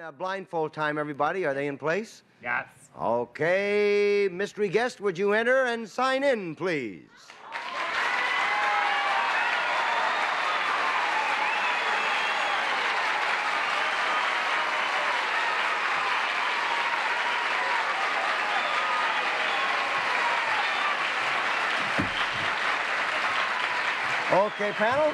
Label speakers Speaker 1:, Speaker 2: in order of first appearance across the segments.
Speaker 1: Now, blindfold time, everybody. Are they in place?
Speaker 2: Yes.
Speaker 1: Okay, mystery guest, would you enter and sign in, please? Okay, panel.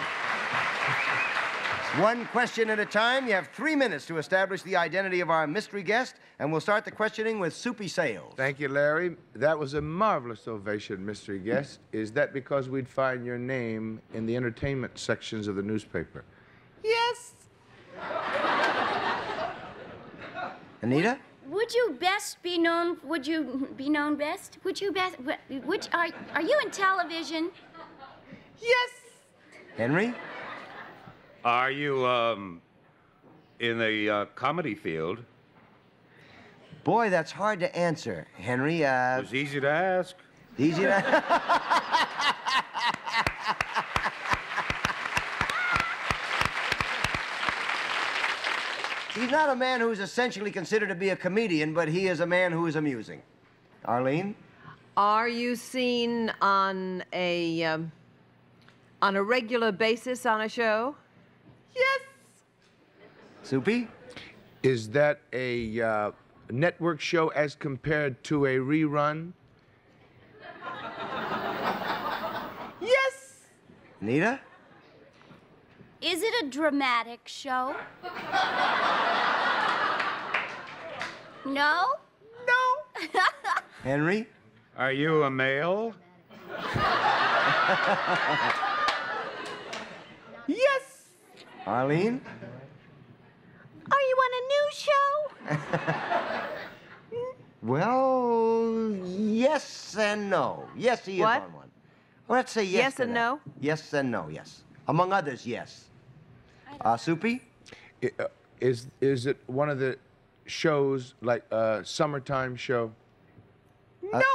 Speaker 1: One question at a time. You have three minutes to establish the identity of our mystery guest, and we'll start the questioning with Soupy Sales.
Speaker 3: Thank you, Larry. That was a marvelous ovation, mystery guest. Is that because we'd find your name in the entertainment sections of the newspaper?
Speaker 2: Yes.
Speaker 1: Anita?
Speaker 4: Would you best be known? Would you be known best? Would you best? Which are are you in television?
Speaker 2: Yes.
Speaker 1: Henry?
Speaker 5: Are you um, in the uh, comedy field?
Speaker 1: Boy, that's hard to answer, Henry. Uh,
Speaker 5: It's easy to ask.
Speaker 1: easy to. He's not a man who's essentially considered to be a comedian, but he is a man who is amusing. Arlene?
Speaker 6: Are you seen on a um, on a regular basis on a show?
Speaker 2: Yes.
Speaker 1: Soupy?
Speaker 3: Is that a uh, network show as compared to a rerun?
Speaker 2: Yes.
Speaker 1: Anita?
Speaker 4: Is it a dramatic show? no.
Speaker 2: No.
Speaker 1: Henry?
Speaker 5: Are you a male?
Speaker 2: Yes.
Speaker 1: Arlene?
Speaker 4: Are you on a new show?
Speaker 1: Well, yes and no. Yes, he
Speaker 6: What?
Speaker 1: is on one. Well, let's say yes.
Speaker 6: Yes and
Speaker 1: that.
Speaker 6: no?
Speaker 1: Yes and no, yes. Among others, yes. Uh, Soupy?
Speaker 3: I- uh, Is, is it one of the shows like a summertime show?
Speaker 1: Uh,
Speaker 2: no.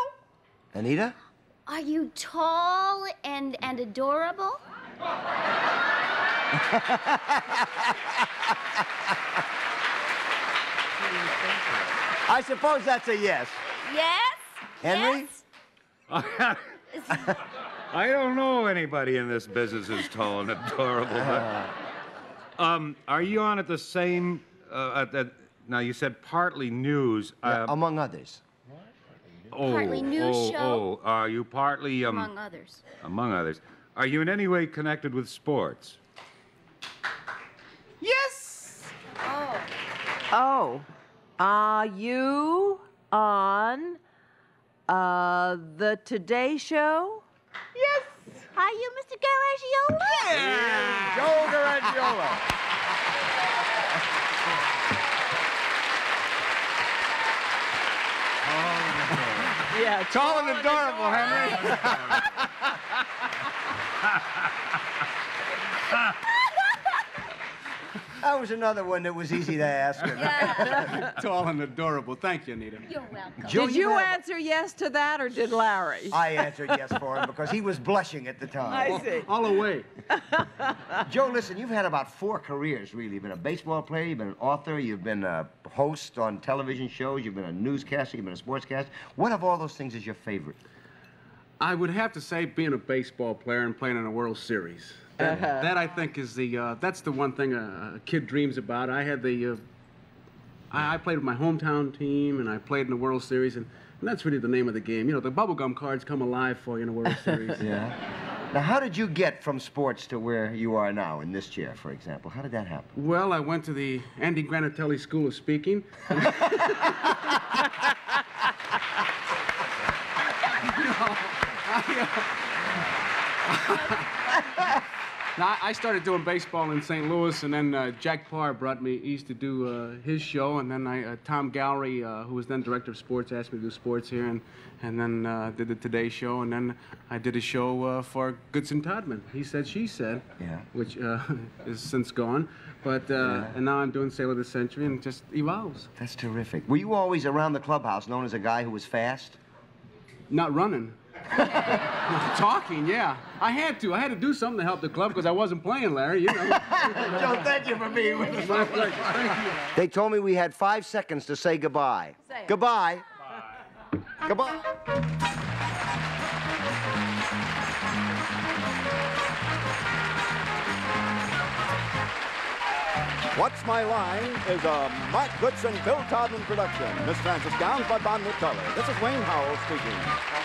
Speaker 1: Anita?
Speaker 4: Are you tall and and adorable?
Speaker 1: I suppose that's a yes.
Speaker 4: Yes.
Speaker 1: Henry?
Speaker 4: Yes?
Speaker 5: I don't know anybody in this business who's tall and adorable. But, um, are you on at the same? Uh, at the, now you said partly news.
Speaker 1: Yeah,
Speaker 5: uh,
Speaker 1: among others.
Speaker 5: oh,
Speaker 4: partly news
Speaker 5: oh,
Speaker 4: show.
Speaker 5: Oh, are you partly um,
Speaker 4: Among others.
Speaker 5: among others? Are you in any way connected with sports?
Speaker 2: Yes.
Speaker 4: Oh.
Speaker 6: Oh, are you on uh, the Today Show?
Speaker 2: Yes.
Speaker 4: Are you Mr. Garagiola? Yeah.
Speaker 1: Joe Garagiola.
Speaker 6: Yeah,
Speaker 1: Tall and adorable, Henry. that was another one that was easy to ask.
Speaker 7: Tall and adorable. Thank you, Anita.
Speaker 4: You're welcome.
Speaker 1: Joe,
Speaker 6: Did you
Speaker 1: have-
Speaker 6: answer yes to that, or did Larry?
Speaker 1: I answered yes for him because he was blushing at the time.
Speaker 6: I see.
Speaker 7: All the way.
Speaker 1: Joe, listen, you've had about four careers, really. You've been a baseball player, you've been an author, you've been a host on television shows, you've been a newscaster, you've been a sportscaster. What of all those things is your favorite?
Speaker 7: I would have to say being a baseball player and playing in a World Series. That, that I think is the uh, that's the one thing a, a kid dreams about. I had the uh, I, I played with my hometown team and I played in the World Series and, and that's really the name of the game. You know, the bubblegum cards come alive for you in a World Series.
Speaker 1: Yeah. Now, how did you get from sports to where you are now in this chair, for example? How did that happen?
Speaker 7: Well, I went to the Andy Granatelli School of Speaking. Now, I started doing baseball in St. Louis, and then uh, Jack Paar brought me east to do uh, his show, and then I, uh, Tom Gallery, uh, who was then director of sports, asked me to do sports here, and, and then uh, did the Today Show, and then I did a show uh, for Goodson Todman. He said, she said,
Speaker 1: Yeah.
Speaker 7: which uh, is since gone, but uh, and now I'm doing Sale of the Century, and it just evolves.
Speaker 1: That's terrific. Were you always around the clubhouse known as a guy who was fast?
Speaker 7: Not running. Talking, yeah. I had to. I had to do something to help the club because I wasn't playing, Larry. You know.
Speaker 1: Joe, thank you for being with us.
Speaker 7: My pleasure. Thank you.
Speaker 1: They told me we had five seconds to say goodbye.
Speaker 6: Say it.
Speaker 1: Goodbye. Goodbye.
Speaker 8: What's My Line is a Mark Goodson, Bill Todman production. Miss Francis Downs by Bonnet Teller. This is Wayne Howell speaking.